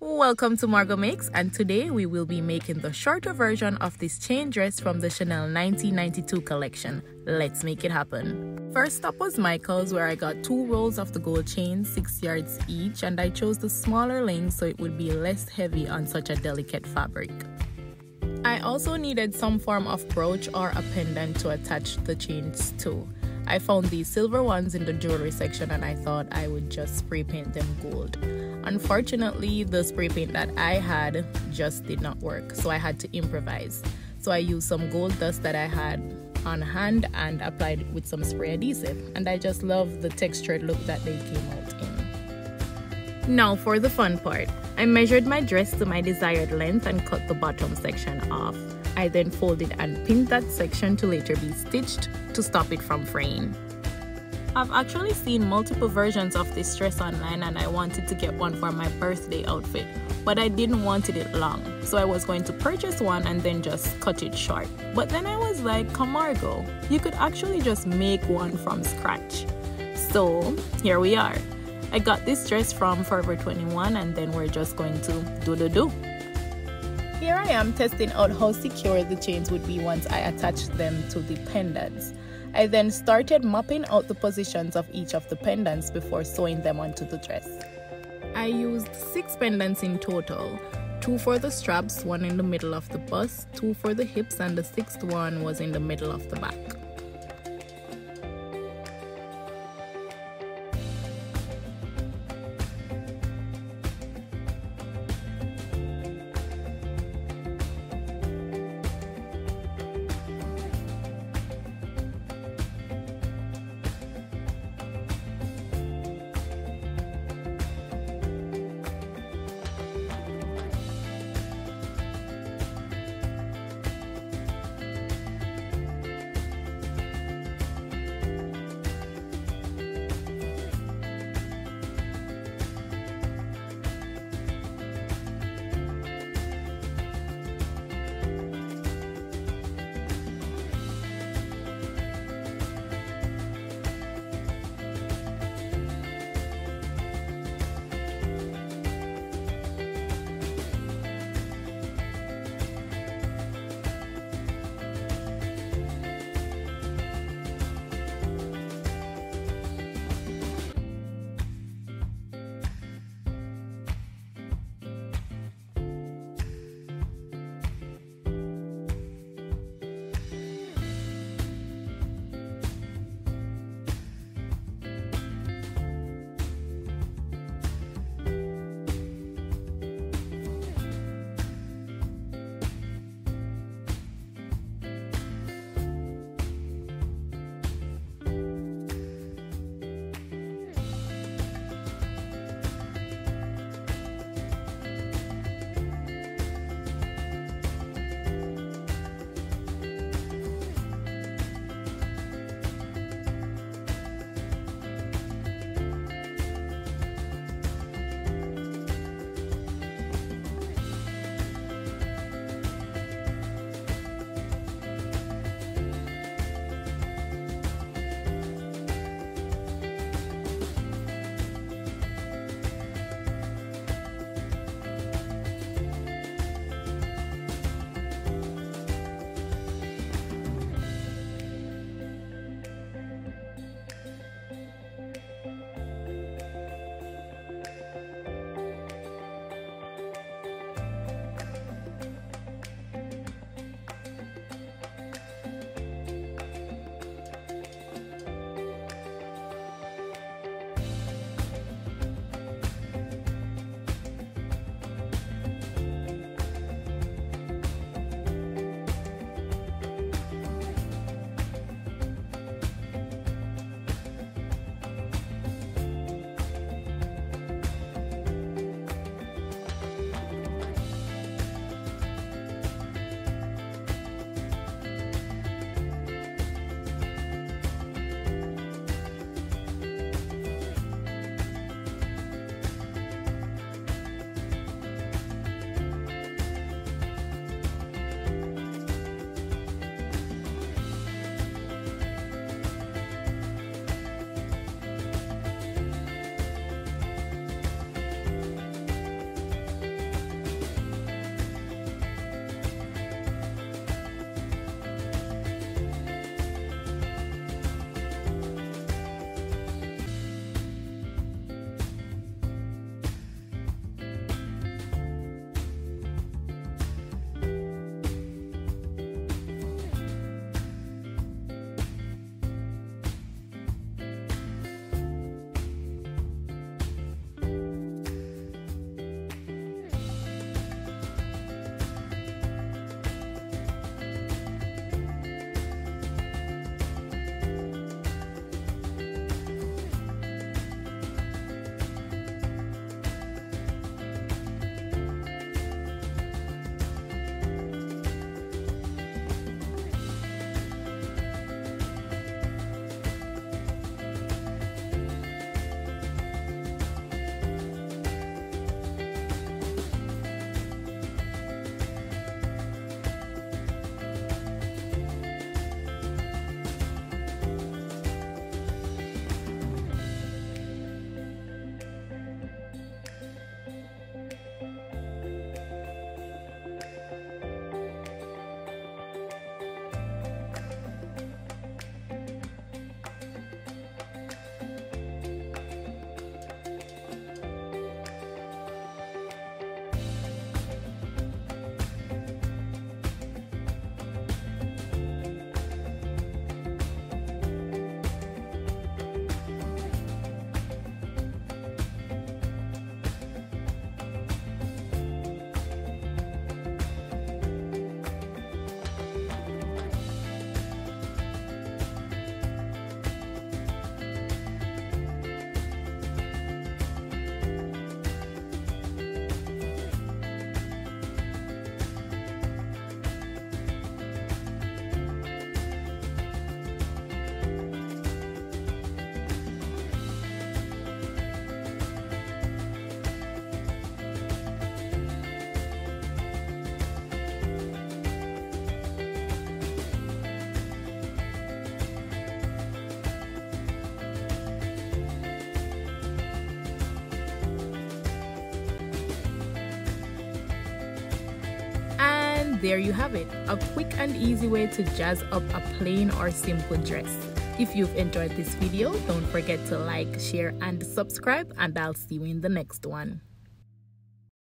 Welcome to Margo Makes, and today we will be making the shorter version of this chain dress from the Chanel 1992 collection. Let's make it happen. First up was Michael's, where I got two rolls of the gold chain, 6 yards each, and I chose the smaller length so it would be less heavy on such a delicate fabric. I also needed some form of brooch or a pendant to attach the chains to. I found these silver ones in the jewelry section and I thought I would just spray paint them gold. Unfortunately, the spray paint that I had just did not work, so I had to improvise. So I used some gold dust that I had on hand and applied it with some spray adhesive, and I just love the textured look that they came out in. Now for the fun part. I measured my dress to my desired length and cut the bottom section off. I then folded and pinned that section to later be stitched to stop it from fraying. I've actually seen multiple versions of this dress online and I wanted to get one for my birthday outfit, but I didn't want it long, so I was going to purchase one and then just cut it short. But then I was like, Camargo, you could actually just make one from scratch. So here we are. I got this dress from Forever 21 and then we're just going to do the do. Here I am testing out how secure the chains would be once I attached them to the pendants. I then started mapping out the positions of each of the pendants before sewing them onto the dress. I used six pendants in total, two for the straps, one in the middle of the bust, two for the hips, and the sixth one was in the middle of the back. There you have it a quick and easy way to jazz up a plain or simple dress. If you've enjoyed this video, don't forget to like, share, and subscribe, and I'll see you in the next one.